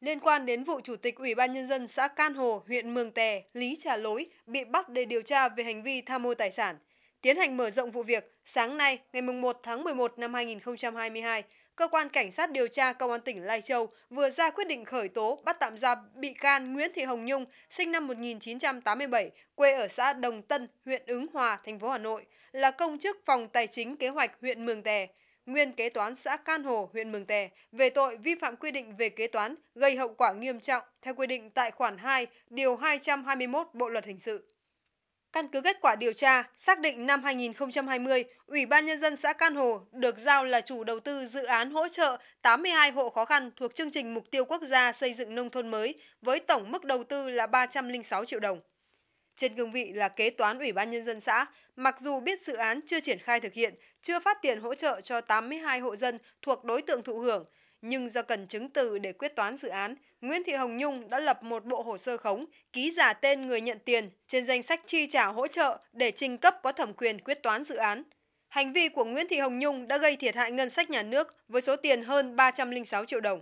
Liên quan đến vụ Chủ tịch Ủy ban Nhân dân xã Can Hồ, huyện Mường Tè, Lý Trà Lối bị bắt để điều tra về hành vi tham mô tài sản. Tiến hành mở rộng vụ việc, sáng nay, ngày 1 tháng 11 năm 2022, Cơ quan Cảnh sát điều tra Công an tỉnh Lai Châu vừa ra quyết định khởi tố bắt tạm giam bị can Nguyễn Thị Hồng Nhung, sinh năm 1987, quê ở xã Đồng Tân, huyện Ứng Hòa, thành phố Hà Nội, là công chức phòng tài chính kế hoạch huyện Mường Tè, nguyên kế toán xã Can Hồ, huyện Mường Tè, về tội vi phạm quy định về kế toán gây hậu quả nghiêm trọng theo quy định tại khoản 2, điều 221 Bộ luật hình sự. Căn cứ kết quả điều tra, xác định năm 2020, Ủy ban Nhân dân xã Can Hồ được giao là chủ đầu tư dự án hỗ trợ 82 hộ khó khăn thuộc chương trình Mục tiêu Quốc gia xây dựng nông thôn mới với tổng mức đầu tư là 306 triệu đồng. Trên cương vị là kế toán Ủy ban Nhân dân xã, mặc dù biết dự án chưa triển khai thực hiện, chưa phát tiền hỗ trợ cho 82 hộ dân thuộc đối tượng thụ hưởng, nhưng do cần chứng từ để quyết toán dự án, Nguyễn Thị Hồng Nhung đã lập một bộ hồ sơ khống, ký giả tên người nhận tiền trên danh sách chi trả hỗ trợ để trình cấp có thẩm quyền quyết toán dự án. Hành vi của Nguyễn Thị Hồng Nhung đã gây thiệt hại ngân sách nhà nước với số tiền hơn 306 triệu đồng.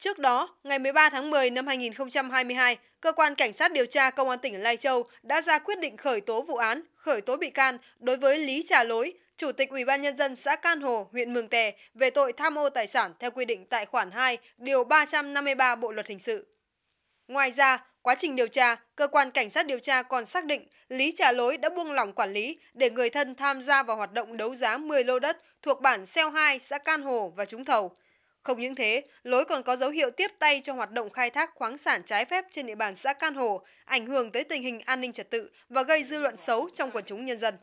Trước đó, ngày 13 tháng 10 năm 2022, Cơ quan Cảnh sát điều tra Công an tỉnh Lai Châu đã ra quyết định khởi tố vụ án, khởi tố bị can đối với Lý Trà Lối, Chủ tịch Ủy ban nhân dân xã Can Hồ, huyện Mường Tè về tội tham ô tài sản theo quy định tại khoản 2, điều 353 Bộ luật hình sự. Ngoài ra, quá trình điều tra, cơ quan cảnh sát điều tra còn xác định Lý Trà Lối đã buông lỏng quản lý để người thân tham gia vào hoạt động đấu giá 10 lô đất thuộc bản Xeo 2, xã Can Hồ và trúng thầu. Không những thế, lối còn có dấu hiệu tiếp tay cho hoạt động khai thác khoáng sản trái phép trên địa bàn xã Can Hồ, ảnh hưởng tới tình hình an ninh trật tự và gây dư luận xấu trong quần chúng nhân dân.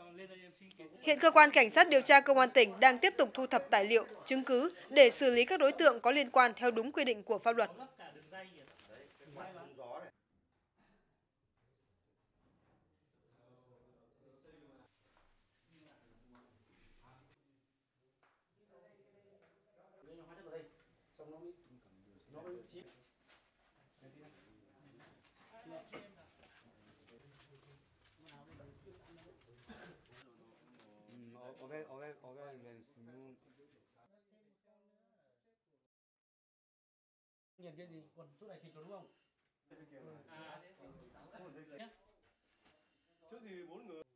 Hiện cơ quan cảnh sát điều tra công an tỉnh đang tiếp tục thu thập tài liệu, chứng cứ để xử lý các đối tượng có liên quan theo đúng quy định của pháp luật. Nghiền cái gì? Còn chỗ này thịt rồi đúng không? À, trước thì bốn người